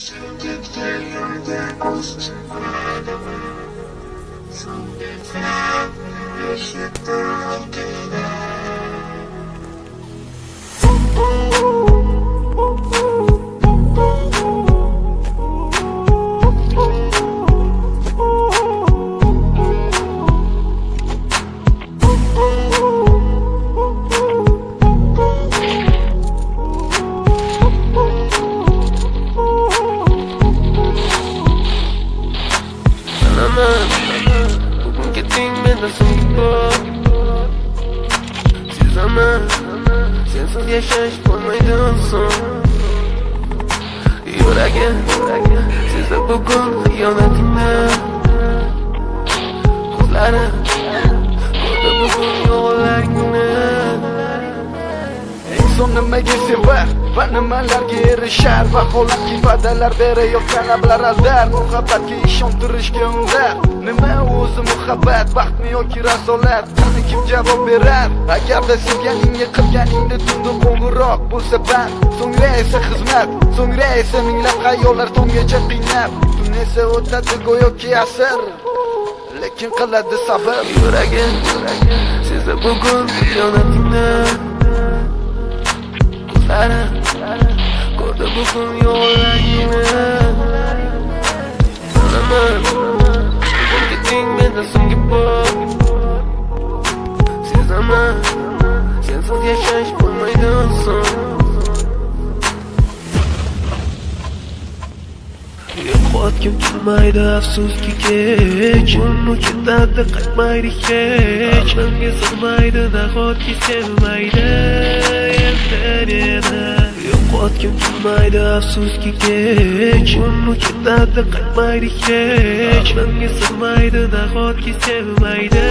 Bilaman Sezaman Sensiz yashash bo'lmaydi oson Yuragim Sezdi bugun xiyonatingni Ko'zlarim Ko'rdi bugun yolg'onlaringni Inson nimaga sevar va nimalarga erishar Vaholanki va'dalar berayotgan lablar aldar Muhabbatga ishontirishga undar Nima o'zi muhabbat, baxtmi yoki rasolat? Buni kim javob berar? Agarda sevganingga qilganingda tunda qo'ng'iroq bo'lsa band So'ngra esa xizmat, so'ngra esa minglab xayollar tonggacha qiynab. Tun esa o'tadi go'yoki asr Lekin qiladi sabr. Yuragim sezib bugun xiyonatingni qizlarim bugun yolg'onlaringni Bilaman Bugun keting mendan so'nggi bor Sezaman Sensiz yashash bo'lmaydi oson Yo'qotgim kelmaydi afsuski kech Uni ketadi qaytmaydi hech Menga sig'maydi nahotki sevmaydi Endi yana Yo'qotgim kelmaydi afsuski kech. Uni ketadi qaytmaydi hech. Menga sig'maydi nahotki sevmaydi?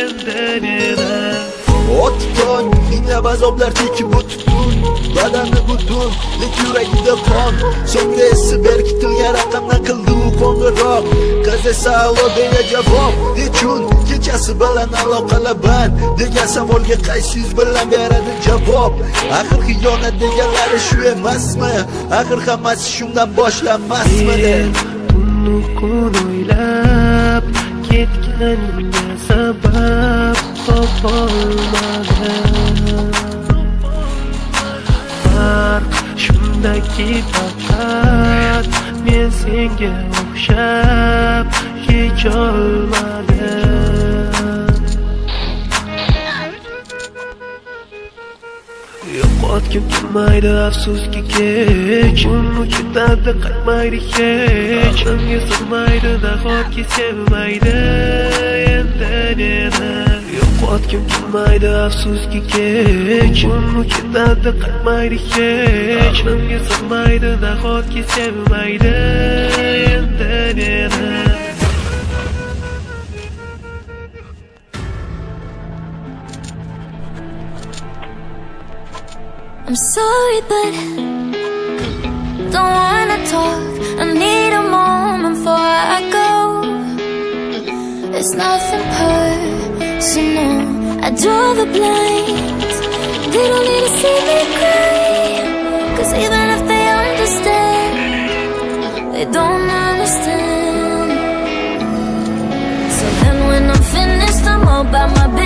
Endi meni Ot tong, minglab azoblar tekib o'tibdun Badani butun, lek yuragida qon. So'ngra esi berkitilgan raqamdan qildi esa alo deya javob. Nechun kechasi bilan aloqalar band. Degan savolga qaysi yuz bilan beradi javob? Axir xiyonat deganlari shu emasmi? Axir hammasi shundan boshlanmasmidi? Nuqul o'ylab ketganimga sabab topolmadim. Farq shundaki faqat senga o'xshab kecholmadim. Yo'qotgim kelmaydi afsuski kech Uni ketadi qaytmaydi hech. Menga sig'maydi nahotki sevmaydi. Yo'qotgim kelmaydi afsuski kech Menga sig'maydi nahotki sevmaydi Endi yana I'm sorry, but don't wanna talk. I need a moment before I go. It's nothing personal. I draw the blinds. They don't need to see me cry. Cause even if they understand, they don't understand. So then when I'm finished, I'm all about my business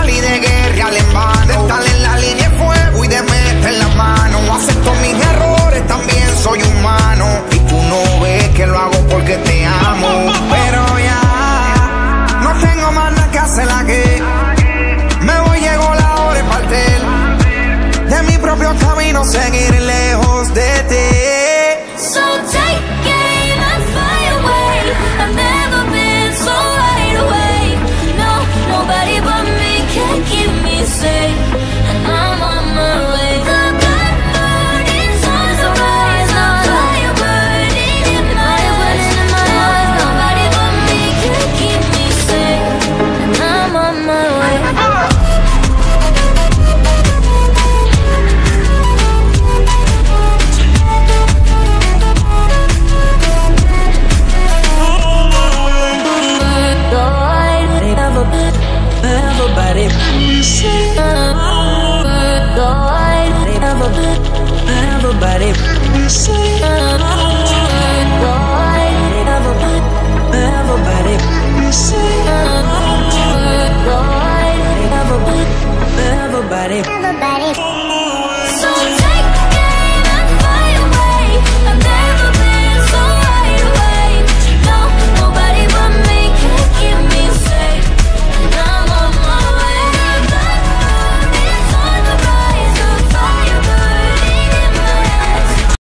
say